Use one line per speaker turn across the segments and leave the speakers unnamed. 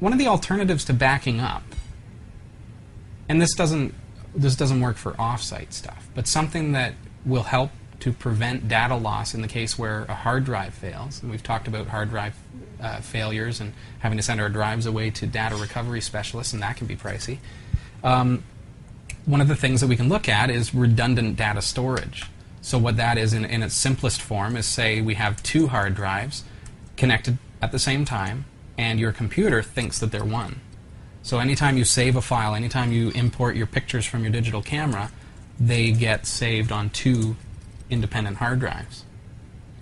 one of the alternatives to backing up, and this doesn't this doesn't work for offsite stuff, but something that will help to prevent data loss in the case where a hard drive fails. And we've talked about hard drive uh, failures and having to send our drives away to data recovery specialists, and that can be pricey. Um, one of the things that we can look at is redundant data storage. So what that is in, in its simplest form is say we have two hard drives connected at the same time, and your computer thinks that they're one. So anytime you save a file, anytime you import your pictures from your digital camera, they get saved on two independent hard drives.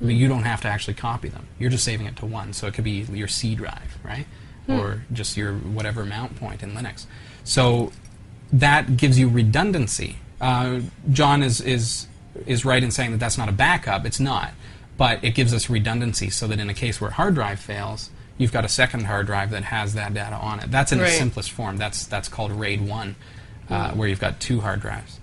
But you don't have to actually copy them. You're just saving it to one. So it could be your C drive, right? Or just your whatever mount point in Linux. So that gives you redundancy. Uh, John is, is, is right in saying that that's not a backup. It's not. But it gives us redundancy so that in a case where a hard drive fails, you've got a second hard drive that has that data on it. That's in
Right.
the simplest form. That's, that's called RAID 1, uh, where you've got two hard drives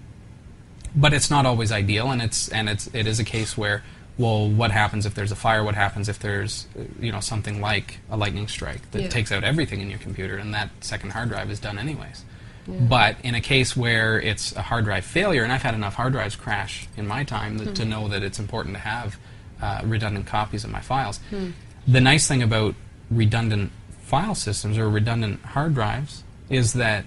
but it's not always ideal, and it's and it's it is a case where, well, what happens if there's a fire? What happens if there's you know something like a lightning strike that
Yeah.
takes out everything in your computer, and that second hard drive is done anyways. But in a case where it's a hard drive failure, and I've had enough hard drives crash in my time that, to know that it's important to have uh, redundant copies of my files. The nice thing about redundant file systems or redundant hard drives is that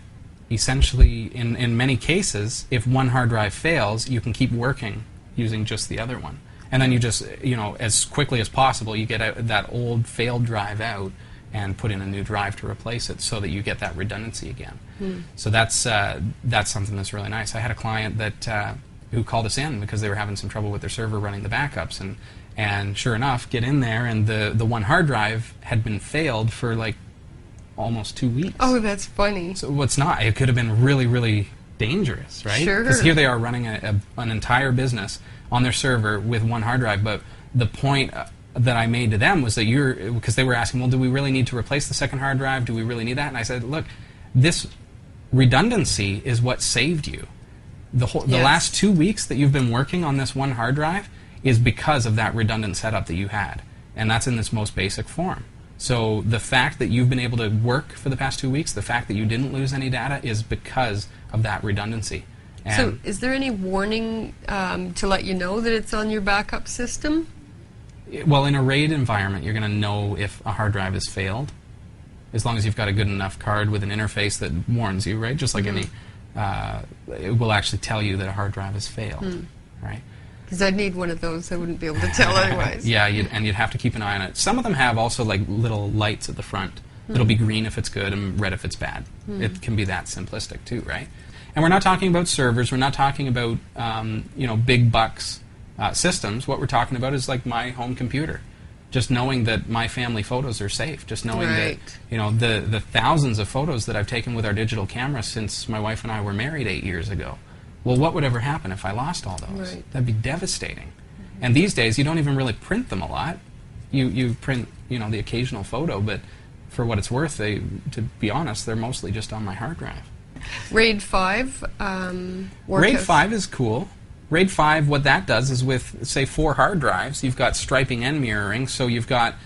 essentially, in, in many cases, if one hard drive fails, you can keep working using just the other one. And then you just, you know, as quickly as possible, you get that old failed drive out and put in a new drive to replace it so that you get that redundancy again. So that's, uh, that's something that's really nice. I had a client that, uh, who called us in because they were having some trouble with their server running the backups. And, and sure enough, get in there, and the, the one hard drive had been failed for like almost two weeks.
Oh, that's funny.
So what's not? It could have been really, really dangerous, right?
Sure.
Because here they are running a, a, an entire business on their server with one hard drive. But the point uh, that I made to them was that you're because they were asking, well, do we really need to replace the second hard drive? Do we really need that? And I said, look, this redundancy is what saved you. The whole, the
Yes.
last two weeks that you've been working on this one hard drive is because of that redundant setup that you had, and that's in its most basic form. So the fact that you've been able to work for the past two weeks, the fact that you didn't lose any data, is because of that redundancy. And
So, is there any warning um, to let you know that it's on your backup system?
well, in a RAID environment, you're going to know if a hard drive has failed, as long as you've got a good enough card with an interface that warns you, right? Just like any, uh, it will actually tell you that a hard drive has failed, right?
Because I'd need one of those. I wouldn't be able to tell otherwise.
Yeah, you'd, and you'd have to keep an eye on it. Some of them have also like little lights at the front. It'll be green if it's good and red if it's bad. It can be that simplistic too, right? And we're not talking about servers. We're not talking about um, you know big bucks uh, systems. What we're talking about is like my home computer. Just knowing that my family photos are safe. Just knowing
Right.
that you know the the thousands of photos that I've taken with our digital camera since my wife and I were married eight years ago. Well, what would ever happen if I lost all those?
Right.
That'd be devastating. And these days, you don't even really print them a lot. You you print you know the occasional photo, but for what it's worth, they to be honest, they're mostly just on my hard drive.
RAID 5. Um,
RAID 5 is cool. RAID 5, what that does is with, say, four hard drives, you've got striping and mirroring, so you've got,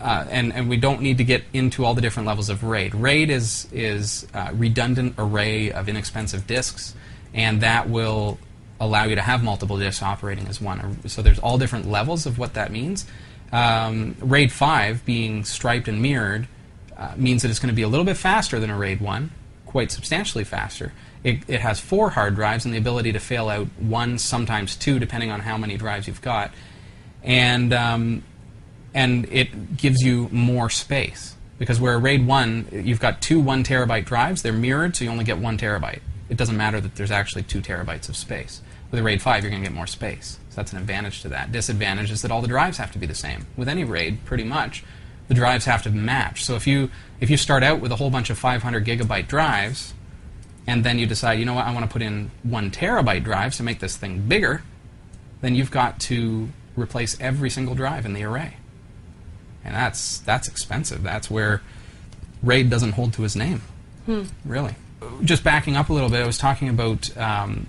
uh, and, and we don't need to get into all the different levels of RAID. RAID is, is a redundant array of inexpensive disks, and that will allow you to have multiple disks operating as one. So there's all different levels of what that means. Um, RAID 5, being striped and mirrored, uh, means that it's going to be a little bit faster than a RAID 1, quite substantially faster. It, it has four hard drives and the ability to fail out one, sometimes two, depending on how many drives you've got. And, um, and it gives you more space. Because where a RAID 1, you've got two one terabyte drives, they're mirrored, so you only get one terabyte. It doesn't matter that there's actually two terabytes of space. With a RAID 5, you're going to get more space. So that's an advantage to that. Disadvantage is that all the drives have to be the same. With any RAID, pretty much, the drives have to match. So if you if you start out with a whole bunch of 500 gigabyte drives, and then you decide, you know what, I want to put in one terabyte drives to make this thing bigger, then you've got to replace every single drive in the array, and that's that's expensive. That's where RAID doesn't hold to his name, hmm. really. Just backing up a little bit, I was talking about um,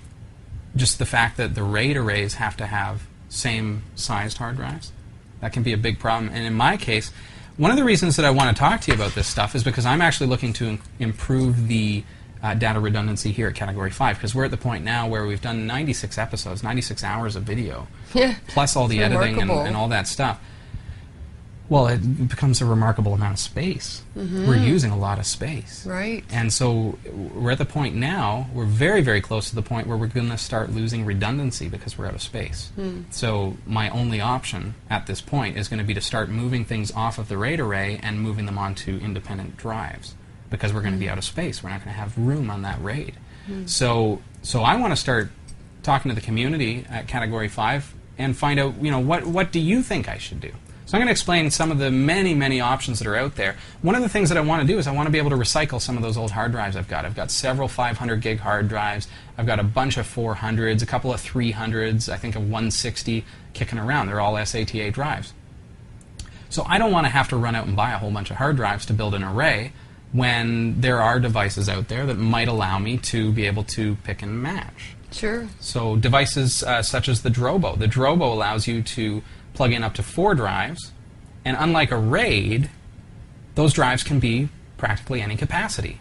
just the fact that the RAID arrays have to have same sized hard drives. That can be a big problem. And in my case, one of the reasons that I want to talk to you about this stuff is because I'm actually looking to improve the uh, data redundancy here at Category 5 because we're at the point now where we've done 96 episodes, 96 hours of video,
Yeah.
plus all the
It's
editing and, and all that stuff. Well, it becomes a remarkable amount of space. Mm-hmm. We're using a lot of space.
Right.
And so we're at the point now, we're very, very close to the point where we're going to start losing redundancy because we're out of space. Hmm. So my only option at this point is going to be to start moving things off of the RAID array and moving them onto independent drives because we're going to be hmm. out of space. We're not going to have room on that RAID. Hmm. So, so I want to start talking to the community at Category 5 and find out, you know, what, what do you think I should do? So I'm going to explain some of the many, many options that are out there. One of the things that I want to do is I want to be able to recycle some of those old hard drives I've got. I've got several 500 gig hard drives. I've got a bunch of 400s, a couple of 300s, I think a 160 kicking around. They're all SATA drives. So I don't want to have to run out and buy a whole bunch of hard drives to build an array when there are devices out there that might allow me to be able to pick and match.
Sure.
So devices uh, such as the Drobo. The Drobo allows you to plug in up to four drives, and unlike a RAID, those drives can be practically any capacity.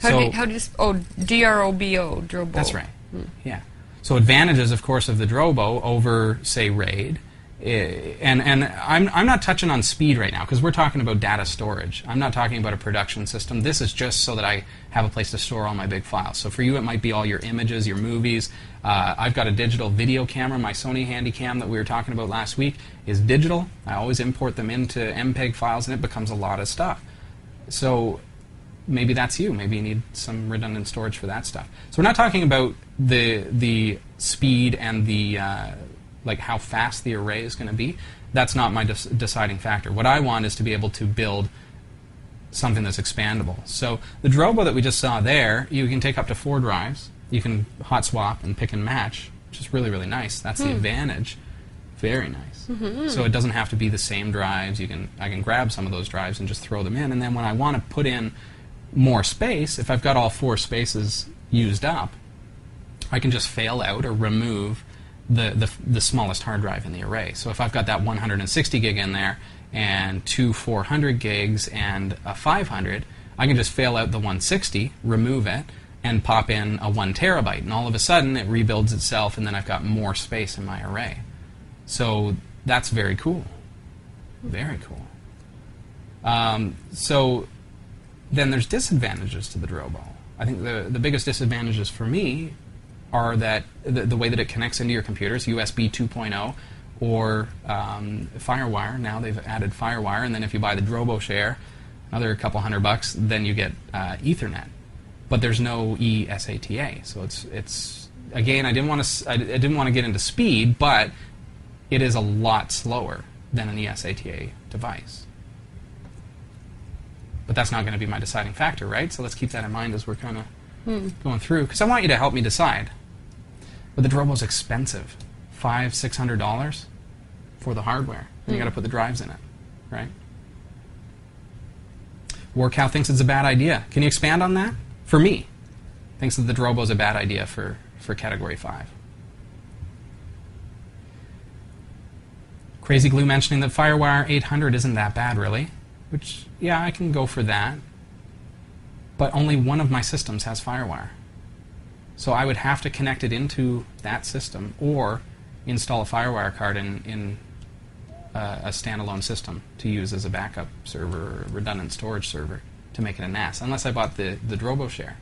How
so
do you, how do you oh D R O B O Drobo?
that's right. Hmm. Yeah. So advantages, of course, of the Drobo over, say, RAID, and and I'm I'm not touching on speed right now because we're talking about data storage. I'm not talking about a production system. This is just so that I have a place to store all my big files. So for you, it might be all your images, your movies. Uh, I've got a digital video camera. My Sony Handycam that we were talking about last week is digital. I always import them into MPEG files, and it becomes a lot of stuff. So maybe that's you. Maybe you need some redundant storage for that stuff. So we're not talking about the the speed and the uh, like how fast the array is going to be. That's not my deciding factor. What I want is to be able to build something that's expandable. So the Drobo that we just saw there, you can take up to four drives. You can hot swap and pick and match, which is really really nice. That's the hmm. advantage. Very nice. Mm-hmm, mm-hmm. So it doesn't have to be the same drives. You can I can grab some of those drives and just throw them in, and then when I want to put in more space, if I've got all four spaces used up, I can just fail out or remove the, the, the smallest hard drive in the array. So if I've got that 160 gig in there and two 400 gigs and a 500, I can just fail out the 160, remove it, and pop in a 1 terabyte. And all of a sudden it rebuilds itself, and then I've got more space in my array. So that's very cool. Very cool. Um, so then there's disadvantages to the Drobo. I think the, the biggest disadvantages for me are that the, the way that it connects into your computers, USB 2.0 or um, FireWire. Now they've added FireWire, and then if you buy the DroboShare, another couple hundred bucks, then you get uh, Ethernet. But there's no eSATA, so it's it's again. I didn't want to I didn't want to get into speed, but it is a lot slower than an eSATA device. But that's not going to be my deciding factor, right? So let's keep that in mind as we're kind of going through, because I want you to help me decide. But the Drobo's expensive, five, six hundred dollars for the hardware. And you hmm. got to put the drives in it, right? Warcow thinks it's a bad idea. Can you expand on that? For me, thinks that the Drobo's a bad idea for, for Category 5. Crazy Glue mentioning that FireWire 800 isn't that bad, really. Which, yeah, I can go for that. But only one of my systems has FireWire. So I would have to connect it into that system or install a FireWire card in, in uh, a standalone system to use as a backup server or redundant storage server to make it a NAS, unless I bought the, the DroboShare.